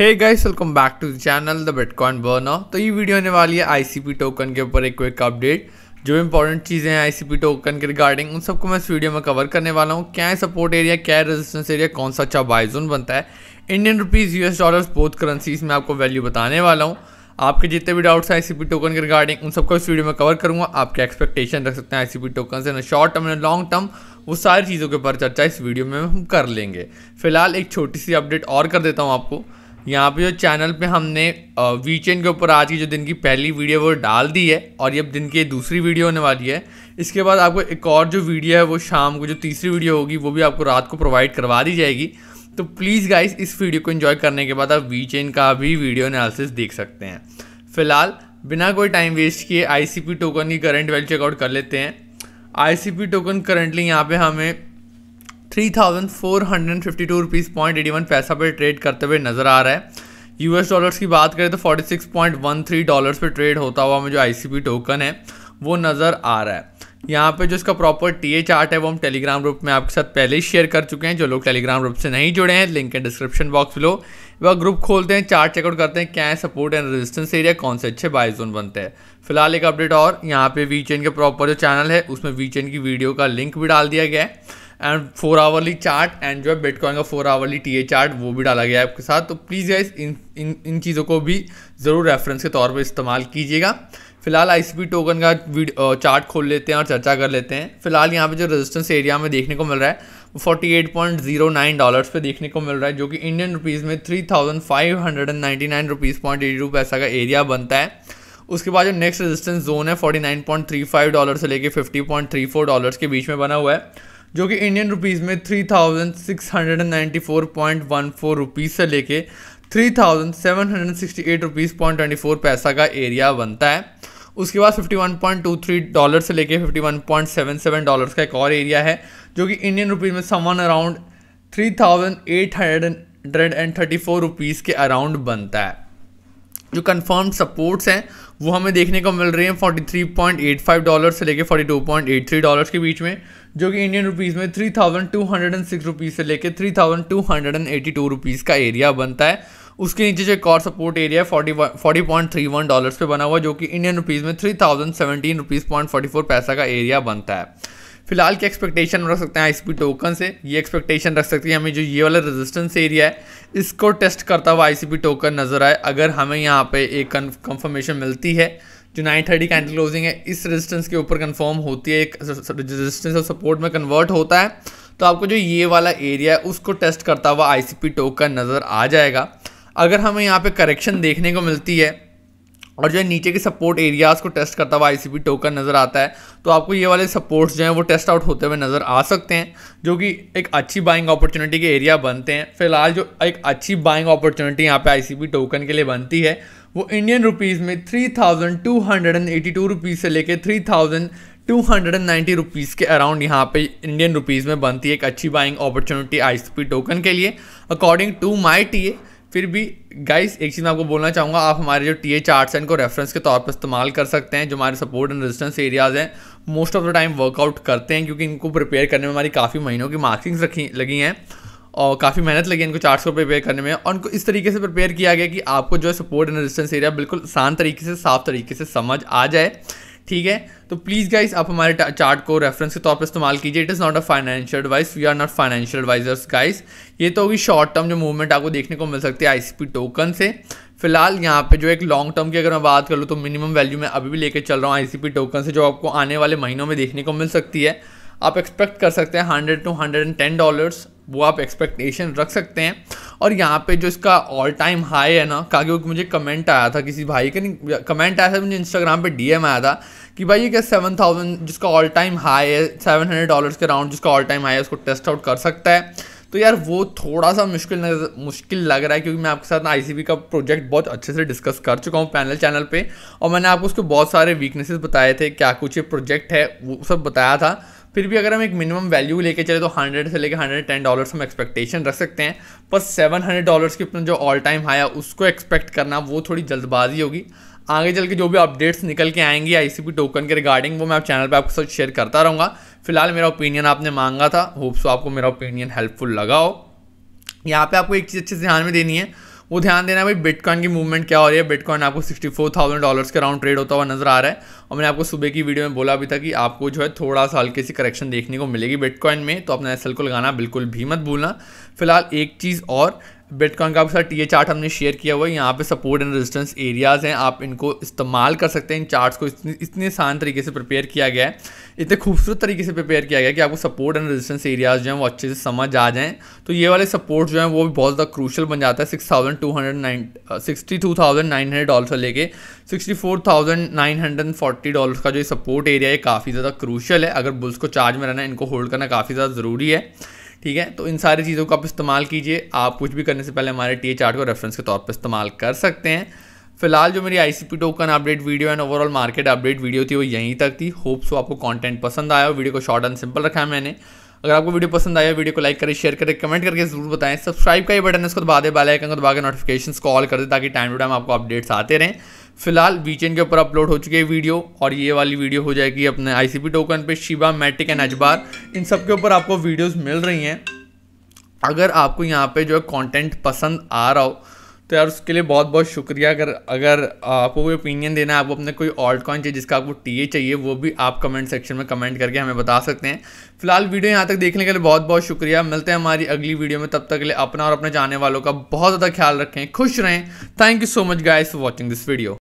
Hey guys welcome back to the channel the Bitcoin burner तो ये video होने वाली है आईसीपी टोकन के ऊपर एक क्विक अपडेट जो इंपॉर्टेंट चीज़ें हैं आईसीपी टोकन के रिगार्डिंग उन सबको मैं इस वीडियो में कवर करने वाला हूँ. क्या है सपोर्ट एरिया क्या है रेजिस्टेंस एरिया कौन सा अच्छा बाइजोन बनता है? Indian rupees US dollars both currencies में आपको वैल्यू बताने वाला हूँ. आपके जितने भी डाउट्स हैं आईसीपी टोकन के रिगार्डिंग उन सबको इस वीडियो में कवर करूँगा. आपके एक्सपेक्टेशन रख सकते हैं आईसीपी टोकन से short term and long term वो सारी चीज़ों के ऊपर चर्चा इस वीडियो में हम कर लेंगे. फ़िलहाल एक छोटी सी अपडेट और कर देता हूँ आपको. यहाँ पे जो चैनल पे हमने वीकेंड के ऊपर आज की जो दिन की पहली वीडियो वो डाल दी है और ये अब दिन की दूसरी वीडियो होने वाली है। इसके बाद आपको एक और जो वीडियो है, वो शाम को जो तीसरी वीडियो होगी, वो भी आपको रात को प्रोवाइड करवा दी जाएगी। तो प्लीज़ गाइस इस वीडियो को इन्जॉय करने के बाद आप वीचेन का भी वीडियो एनालिसिस देख सकते हैं। फ़िलहाल, बिना कोई टाइम वेस्ट किए आईसीपी टोकन की करंट वैल्यू चेकआउट कर लेते हैं। आईसीपी टोकन करंटली यहाँ पे हमें three thousand four hundred fifty two rupees point eighty one पैसा पर ट्रेड करते हुए नज़र आ रहा है। यूएस डॉलर्स की बात करें तो forty six point one three dollars पे ट्रेड होता हुआ हमें जो आईसीपी टोकन है, वो नज़र आ रहा है। यहाँ पे जो इसका प्रॉपर टी ए चार्ट है, वो हम टेलीग्राम ग्रुप में आपके साथ पहले ही शेयर कर चुके हैं। जो लोग टेलीग्राम ग्रुप से नहीं जुड़े हैं लिंक है डिस्क्रिप्शन बॉक्स में लो वह ग्रुप खोलते हैं चार्ट चेकआउट करते हैं, क्या है सपोर्ट एंड रेजिस्टेंस एरिया कौन से अच्छे बाय जोन बनते हैं। फ़िलहाल एक अपडेट और, यहाँ पे वी के प्रॉपर जो चैनल है, उसमें वी की वीडियो का लिंक भी डाल दिया गया है। And four hourly chart and जो है बिटकॉइन का four hourly T A chart वो भी डाला गया है आपके साथ। तो प्लीज़ गाइस इन इन इन चीज़ों को भी ज़रूर रेफरेंस के तौर पर इस्तेमाल कीजिएगा। फ़िलहाल आईसीपी टोकन का चार्ट खोल लेते हैं और चर्चा कर लेते हैं। फ़िलहाल यहाँ पे जो रेजिस्टेंस एरिया में देखने को मिल रहा है, वो forty eight point zero nine dollars पे देखने को मिल रहा है, जो कि इंडियन रुपीज़ में three thousand five hundred and ninety nine rupees point eighty two पैसा का एरिया बनता है। उसके बाद जो नेक्स्ट रेजिस्टेंस जोन है forty nine point three five dollar से लेके fifty point three four dollars के बीच में बना हुआ है। जो कि इंडियन रुपीज़ में three thousand six hundred and ninety four point one four rupees से लेके three thousand seven hundred sixty eight rupees point twenty four पैसा का एरिया बनता है। उसके बाद 51.23 डॉलर से लेके 51.77 डॉलर्स का एक और एरिया है, जो कि इंडियन रुपीज़ में someone around three thousand eight hundred and thirty four rupees के अराउंड बनता है। जो कंफर्म सपोर्ट्स हैं, वो हमें देखने को मिल रहे हैं 43.85 डॉलर से लेके 42.83 डॉलर्स के बीच में, जो कि इंडियन रुपीज़ में 3206 रुपीज़ से लेके 3282 रुपीज़ का एरिया बनता है। उसके नीचे जो एक और सपोर्ट एरिया है forty forty point three one dollars पे बना हुआ, जो कि इंडियन रुपीज़ में three thousand seventeen rupees point forty four पैसा का एरिया बनता है। फ़िलहाल की एक्सपेक्टेशन रख सकते हैं आई आईसीपी टोकन से। ये एक्सपेक्टेशन रख सकते हैं हमें जो ये वाला रेजिस्टेंस एरिया है, इसको टेस्ट करता हुआ आईसीपी टोकन नज़र आए। अगर हमें यहाँ पे एक कंफर्मेशन मिलती है, जो नाइन थर्टी कैंडल क्लोजिंग है, इस रेजिस्टेंस के ऊपर कंफर्म होती है, एक रेजिस्टेंस और सपोर्ट में कन्वर्ट होता है तो आपको जो ये वाला एरिया है, उसको टेस्ट करता हुआ आईसीपी टोकन नज़र आ जाएगा। अगर हमें यहाँ पे करेक्शन देखने को मिलती है और जो है नीचे के सपोर्ट एरियाज़ को टेस्ट करता हुआ आईसीपी टोकन नज़र आता है तो आपको ये वाले सपोर्ट्स जो हैं वो टेस्ट आउट होते हुए नज़र आ सकते हैं, जो कि एक अच्छी बाइंग अपॉर्चुनिटी के एरिया बनते हैं। फ़िलहाल जो एक अच्छी बाइंग अपॉर्चुनिटी यहाँ पे आईसीपी टोकन के लिए बनती है, वो इंडियन रुपीज़ में three thousand two hundred and eighty two rupees से लेकर three thousand two hundred and ninety rupees के अराउंड यहाँ पे इंडियन रुपीज़ में बनती है एक अच्छी बाइंग अपॉर्चुनिटी आईसीपी टोकन के लिए। अकॉर्डिंग टू माई टी फिर भी गाइस एक चीज़ मैं आपको बोलना चाहूँगा, आप हमारे जो टी ए चार्ट्स हैं इनको रेफरेंस के तौर पर इस्तेमाल कर सकते हैं, जो हमारे सपोर्ट एंड रेजिस्टेंस एरियाज़ हैं most of the time work out करते हैं, क्योंकि इनको प्रिपेयर करने में हमारी काफ़ी महीनों की मार्किंग्स रखी, लगी हैं, और काफ़ी मेहनत लगी इनको चार्ट्स को प्रिपेयर करने में, और उनको इस तरीके से प्रिपेयर किया गया कि आपको जो है सपोर्ट एंड रेजिस्टेंस एरिया बिल्कुल आसान तरीके से, साफ़ तरीके से समझ आ जाए। ठीक है? तो प्लीज़ गाइस आप हमारे चार्ट को रेफरेंस के तौर पर इस्तेमाल कीजिए। It is not a financial advice we are not financial advisors guys ये तो होगी शॉर्ट टर्म जो मूवमेंट आपको देखने को मिल सकती है आईसीपी टोकन से। फ़िलहाल यहाँ पे जो एक लॉन्ग टर्म की अगर मैं बात कर लूँ तो मिनिमम वैल्यू में अभी भी लेके चल रहा हूँ आईसीपी टोकन से, जो आपको आने वाले महीनों में देखने को मिल सकती है। आप एक्सपेक्ट कर सकते हैं hundred to hundred and ten dollars वो आप एक्सपेक्टेशन रख सकते हैं। और यहाँ पे जो इसका ऑल टाइम हाई है ना क्योंकि मुझे कमेंट आया था किसी भाई का, नहीं कमेंट आया था मुझे इंस्टाग्राम पे डीएम आया था कि भाई ये क्या सेवन थाउज़ेंड जिसका ऑल टाइम हाई है सेवन हंड्रेड डॉलर्स के राउंड जिसका ऑल टाइम हाई है, उसको टेस्ट आउट कर सकता है। तो यार वो थोड़ा सा मुश्किल मुश्किल लग रहा है क्योंकि मैं आपके साथ आईसीबी का प्रोजेक्ट बहुत अच्छे से डिस्कस कर चुका हूँ पैनल चैनल पे। और मैंने आपको उसके बहुत सारे वीकनेसेस बताए थे, क्या कुछ ये प्रोजेक्ट है, वो सब बताया था। फिर भी अगर हम एक मिनिमम वैल्यू लेके चले तो हंड्रेड से लेकर हंड्रेड टेन डॉलर्स हम एक्सपेक्टेशन रख सकते हैं। पर सेवन हंड्रेड डॉलर्स की अपना जो ऑल टाइम हाई है, उसको एक्सपेक्ट करना वो थोड़ी जल्दबाजी होगी। आगे चल के जो भी अपडेट्स निकल के आएँगी आईसीपी टोकन के रिगार्डिंग वो मैं आप चैनल पे आपके साथ शेयर करता रहूँगा। फ़िलहाल मेरा ओपिनियन आपने मांगा था। होप सो आपको मेरा ओपिनियन हेल्पफुल लगा हो। यहाँ पे आपको एक चीज़ अच्छे से ध्यान में देनी है। वो ध्यान देना भाई बिटकॉइन की मूवमेंट क्या हो रही है? बिटकॉइन आपको सिक्सटी फोर थाउज़ेंड डॉलर्स के अराउंड ट्रेड होता हुआ नज़र आ रहा है। और मैंने आपको सुबह की वीडियो में बोला भी था कि आपको जो है थोड़ा सा हल्की सी करेक्शन देखने को मिलेगी बिटकॉइन में तो अपना एस को लगाना बिल्कुल भी मत भूलना। फ़िलहाल एक चीज़ और बिटकॉइन का साथ टी चार्ट हमने शेयर किया हुआ है। यहाँ पे सपोर्ट एंड रेजिस्टेंस एरियाज़ हैं। आप इनको इस्तेमाल कर सकते हैं। इन चार्ट्स को इतने आसान तरीके से प्रिपेयर किया गया है। इतने खूबसूरत तरीके से प्रिपेयर किया गया है कि आपको सपोर्ट एंड रेजिस्टेंस एरियाज़ जो हैं वो अच्छे से समझ आ जाएँ। तो ये वाले सपोर्ट जो हैं वो भी बहुत ज़्यादा क्रूशल बन जाता है। Six thousand two hundred nine sixty two thousand nine hundred dollar से लेके sixty four thousand nine hundred forty dollar का जो सपोर्ट एरिया है काफ़ी ज़्यादा क्रूशल है। अगर बुल्स को चार्ज में रहना इनको होल्ड करना काफ़ी ज़्यादा ज़रूरी है। ठीक है? तो इन सारी चीज़ों को आप इस्तेमाल कीजिए। आप कुछ भी करने से पहले हमारे टी चार्ट को रेफरेंस के तौर पर इस्तेमाल कर सकते हैं। फ़िलहाल जो मेरी ICP token update video and overall market update video थी, वो यहीं तक थी। होप सो आपको कंटेंट पसंद आया। वीडियो को शॉर्ट एंड सिंपल रखा है मैंने। अगर आपको वीडियो पसंद आया वीडियो को लाइक करें शेयर करें कमेंट करके ज़रूर बताएँ। सब्सक्राइब का ही बटन है इसको दबा दे बेल आइकन को दबा के नोटिफिकेशन कॉल कर दे ताकि टाइम टू टाइम आपको अपडेट्स आते रहें। फ़िलहाल वीकेंड के ऊपर अपलोड हो चुकी है वीडियो और ये वाली वीडियो हो जाएगी अपने आईसीपी टोकन पे शिवा मैटिक एंड अजबार इन सब के ऊपर आपको वीडियोस मिल रही हैं। अगर आपको यहाँ पे जो है कंटेंट पसंद आ रहा हो तो यार उसके लिए बहुत बहुत शुक्रिया। अगर अगर आपको कोई ओपिनियन देना है, आपको अपने कोई ऑल्ट कॉइन चाहिए, जिसका आपको टीए चाहिए, वो भी आप कमेंट सेक्शन में कमेंट करके हमें बता सकते हैं। फ़िलहाल वीडियो यहाँ तक देखने के लिए बहुत बहुत शुक्रिया। मिलते हैं हमारी अगली वीडियो में। तब तक के लिए अपना और अपने जाने वालों का बहुत ज़्यादा ख्याल रखें, खुश रहें। Thank you so much guys for watching this video